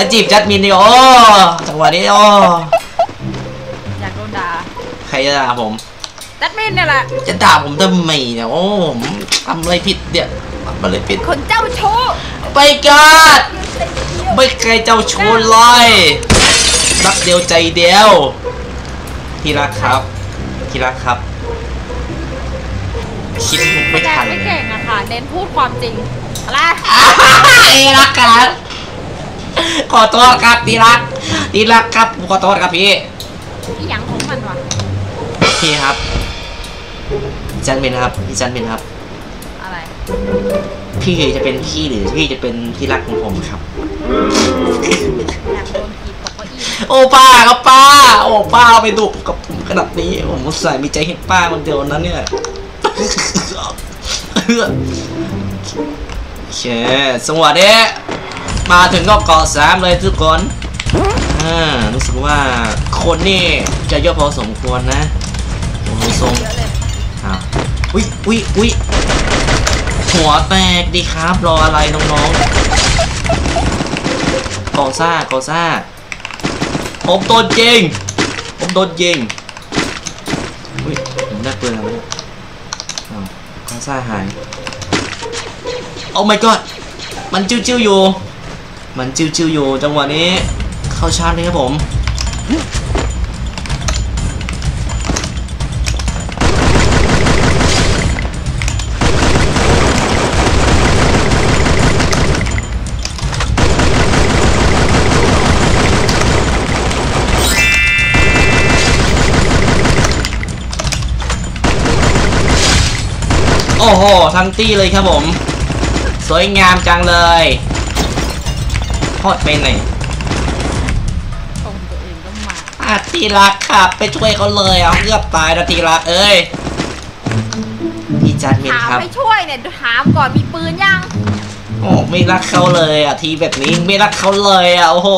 แล้วจีบจัดมินดิโอ้จังหวะนี้โอ้อยากโดนด่าใครจะด่าผมจัดมินเนี่ยแหละจะด่าผมทำไมเนี่ยโอ้ผมทำอะไรผิดเนี่ยทำอะไรผิดคนเจ้าชู้ไปกาดไม่เคยเจ้าชู้เลยรักเดียวใจเดียวที่รักครับที่รักครับคิดมุกไม่แสดทังนไม่เก่งอะค่ะ เน้นพูดความจริงอะไรที่รักครับ ขอโทษครับที่รักที่รักครับขอโทษครับพี่อีหยังของมันวะพี่ครับพี่จันเป็นครับพี่จันเป็นครับ อะไร พี่จะเป็นพี่หรือพี่จะเป็นที่รักของผมครับอยากโดนกีบตกเก้าอี้โอ้ป้าครับป้า โอ้ป้าไปดุกับผมขนาดนี้ผมอุตส่าห์มีใจเห็นป้าคนเดียวนั้นเนี่ยโอเคสวัสดี มาถึงก็เกาะสามเลยทุกคนอ่ารู้สึกว่าคนนี่จะเยอะพอสมควรนะโอ้โหทรงเยอะเลยอ้าวอุ้ยอุ้ยอุ้ยหัวแตกดีครับรออะไรน้องๆกอซ่ากอซ่าผมโดนยิงผมโดนยิงอุ้ยผมได้ปืนแล้วเนี่ยอ้าวกอซ่าหายโอ้ my god มันจิ้วๆอยู่ มันจิ้วๆอยู่จังหวะนี้เข้าชาร์จเลยครับผมโอ้โหทั้งตี้เลยครับผม สวยงามจังเลย โคตรเป็นเลยชมตัวเองก็มาอาทีรักครับไปช่วยเขาเลยเอาเกือบตายนะทีรักเอ้ยพี่จัดมินถามครับไม่ช่วยเนี่ยถามก่อนมีปืนยังโอ้ไม่รักเขาเลยอะทีแบบนี้ไม่รักเขาเลยอะโอ้โห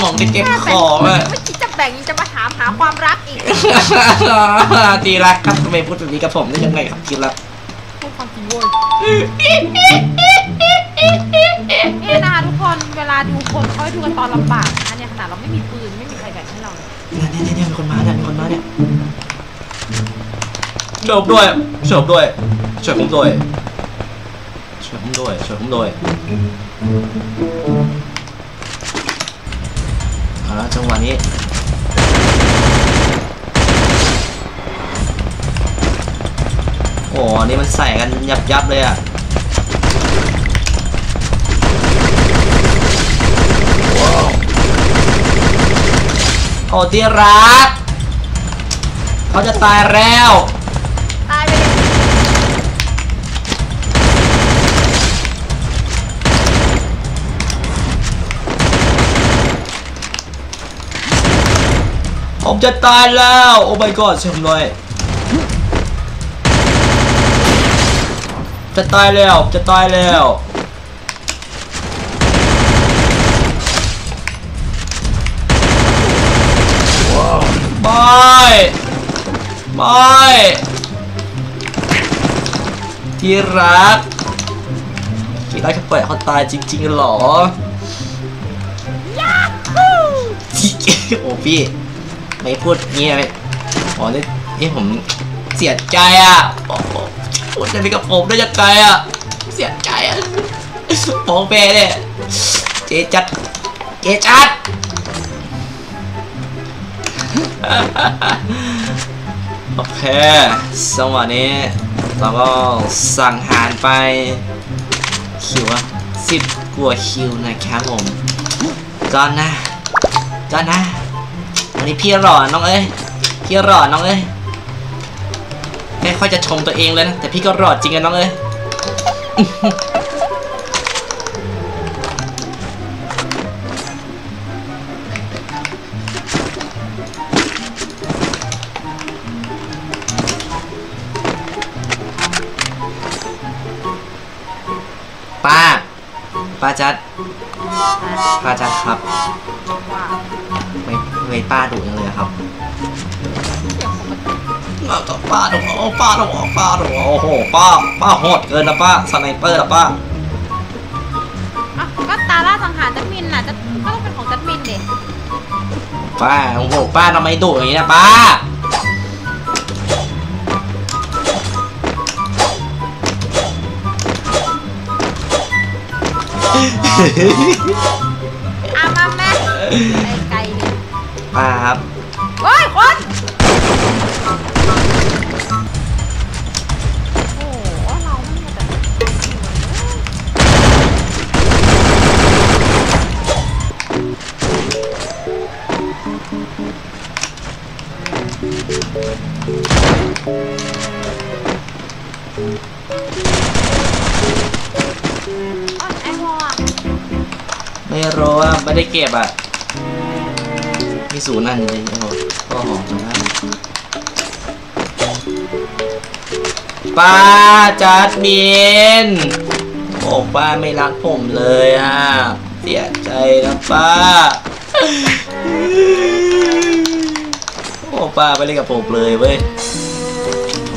หมองไปเก็บของอะ ไม่คิดจะแบ่งยังจะมาถามหาความรักอีก ทีรักครับทำไมพูดแบบนี้กับผมได้ยังไงครับทีรัก พูดความจริงเว้ยเนี่ยนะคะทุกคนเวลาดูคนเขาให้ดูกันตอนลำบากนะเนี่ยขนาดเราไม่มีปืนไม่มีใครแบ่งให้เราเลยเนี่ยเนี่ยเนี่ยมีคนมาเนี่ยมีคนมาเนี่ยเดิมด้วยเฉิบด้วยช่วยผมด้วยช่วยผมด้วยช่วยผมด้วยเอาละจังหวะนี้ โอ้นี่มันใส่กันยับยับเลยอะโอ้ที่รัก เขาจะตายแล้ว ตายไปเลยผมจะตายแล้ว โอ้ my god ช่วยผมหน่อย จะตายแล้วจะตายแล้วบายบายที่รักที่รักจะปล่อยเขาตายจริงๆหรอโอ้พี่ไม่พูดเงี้ยอ๋อนี่นี่ผมเสียใจอะ โอ้โหพูดอะไรกับผมได้ยังไงอะ เสียใจอะโองเปเนี่ยเจจัด เจจัดโอเคสวัสดีเราก็สั่งหารไป คิวอะสิบกว่าคิวนะครับผมจอนนะจอนนะ วันนี้พี่หล่อน้องเอ้ย พี่หล่อน้องเอ้ย ไม่ค่อยจะชมตัวเองเลยนะ แต่พี่ก็หล่อจริงอะน้องเอ้ยป้า ป้าจัด ป้าจัดครับว่าไม่ไม่ป้าดุจังเลยอะครับเสียงปกติ อ้าวแต่ป้าดุโอ้ป้าดุป้าดุโอ้โหป้าป้าโหดเกินนะป้าสไนเปอร์นะป้าอะก็ตาล่าสังหารจัดมินน่ะจะก็ต้องป้าโอ้โหป้าทำไมดุอย่างนี้นะป้าอามาแม่ไอ้ไก่ดิป้าครับเฮ้ยคน ไม่ได้เก็บอะ มีศูนย์นั่นจริงๆโอ้โหก็หอมจังนะป้าจัดมินโอ้ป้าไม่รักผมเลยอะ เสียใจนะป้าโอ้ป้าไม่เล่นกับผมเลยเว้ย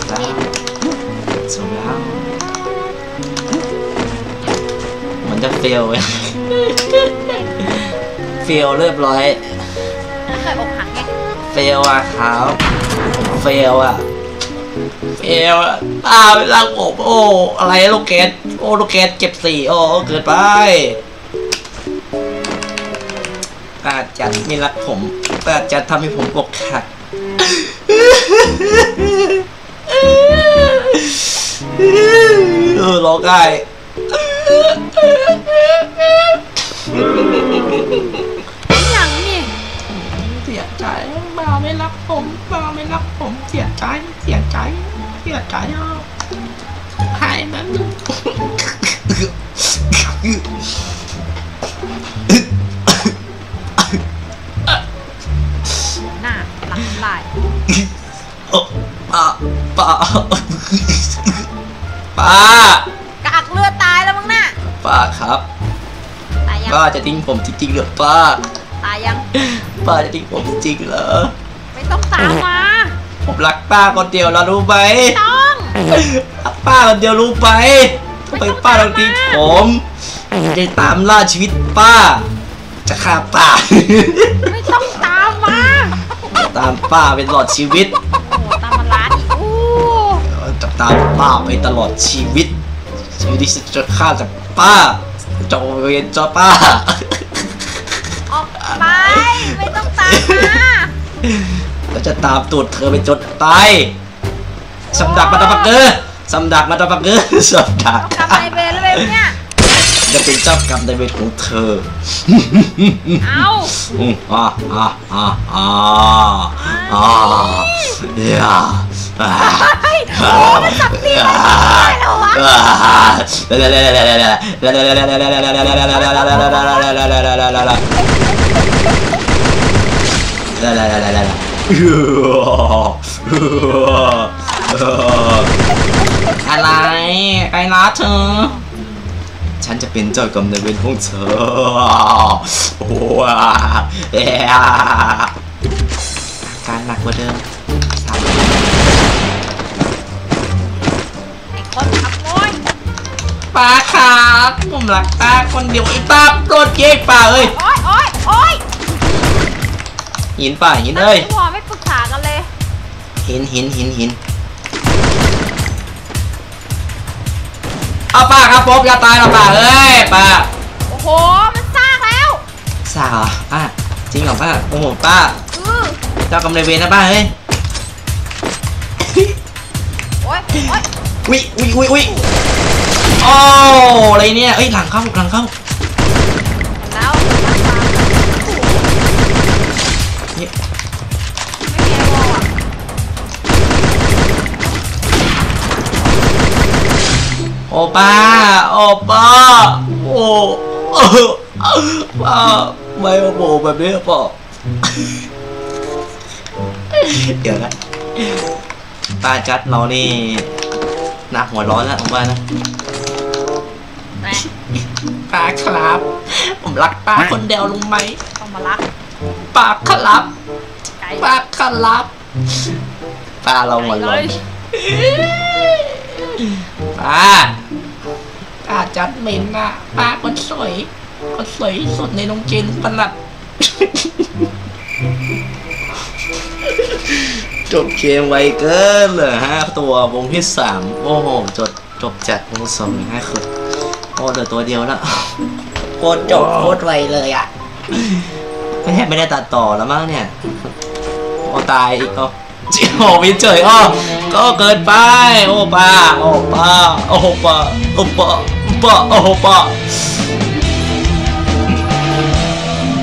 แล้วสมแล้วมันจะเฟลเว้ย เฟลเรียบร้อยไม่เคยอกหักไงเฟลอะครับผมเฟลอะเฟลอะตาไม่รักผมโอ้อะไรลูกเกดโอ้ลูกเกดเก็บสี่โอ้เกินไปป้าจัดไม่รักผมป้าจัดทำให้ผมอกหักเออร้องไห้อย่างนี่เสียใจป้าไม่รักผมป้าไม่รักผมเสียใจเสียใจเสียใจอะหายมันหน้าหลังลายป้าป้าป้ากากเลือดตายแล้วมั้งน่ะป้าครับ ตายยังป้าจะทิ้งผมจริงๆเหรอป้าตายยัง ป้าจะทิ้งผมจริงๆเหรอ ไม่ต้องตามมา ผมรักป้าคนเดียวแล้วรู้ไหมต้องรักป้าคนเดียวรู้ไหมทำไมป้าต้องทิ้งผมจะตามล่าชีวิตป้า จะฆ่าป้า ไม่ต้องตามมา ตามป้าไปตลอดชีวิตโอ้โหตามมาล้านอีกอู้จะตามป้าไปตลอดชีวิตชีวิตที่จะฆ่าจากป้าจะเวียนจอป้า แล้วจะตามตูดเธอไปจนตายสำดักมาตะปักเกอร์สำดักมาตะปักเกอร์สำดักต้องกลับไปเบรเลยเนี่ยจะเป็นเจ้ากรรมในายเวรของเธอ เอาอืมอ่าอ่าอ่าอ่าอ่าเฮียอ่าเฮ้ยโอ้มันสับเสียงได้เหรอวะ อะไรใครรักเธอ ฉันจะเป็นเจ้ากรรมนายเวรของเธอโอ้เอ้ยอาการหนักกว่าเดิมสามไอ้คนขโมยป้าครับผมรักป้าคนเดียวไอ้ป้าโดนเย้ป้าเอ้ยโอ๊ยโอ๊ยโอ๊ย หินป้าหินเอ้ยไวอไม่ปรึกษากันเลยหินหินหินหินเอาป้าครับผมอย่าตายนะป้าเอ้ยป้าโอ้โหมันซากแล้วสาวเหรอป้าจริงเหรอป้าโอ้โหป้าอือเจ้ากรรมนายเวรนะป้าเฮ้ยโอ๊ยโอ๊ยวิวิวิวิโอ้อะไรเนี่ยเอ้ยหลังเข้าหลังเข้าแล้ว โอ้ป้า โอ้ป้า โอ้ป้าไม่โอ้โหแบบนี้ป้าเดี๋ยวนะป้าจัดเรานี่หนักหัวร้อนแล้วผมว่านะแหม่ป้าครับ ผมรักป้าคนเดียวรู้ไหมต้องมารักป้าครับไก่ป้าครับป้าเราหัวร้อน ป้าป้าจัดเหม็นอะป้าคนสวยคนสวยที่สุดในโรงเรียนประหลัดจบเกมไวเกินเหลือห้าตัววงที่สามโอ้โหจบจบจัดวงสองห้าคนโอ้เหลือตัวเดียวแล้วโคตรจบโคตรไวเลยอะไม่แทบไม่ได้ตัดต่อแล้วมั้งเนี่ยโอ้ตายอีกอ๋อ จิโอวิเฉยอ้อก็เกินไป โอ้ป้าโอ้ป้าโอ้ป้าโอ้ป้าป้าโอ้ป้า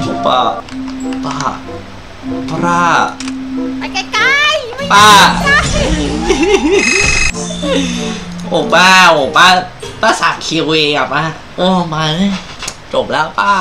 โอ้ป้าป้าป้าไปไกลๆไป้าโอ้ป้าโอ้ป้าป้าสักคิวเองอะป้าโอ้มาจบแล้วป้า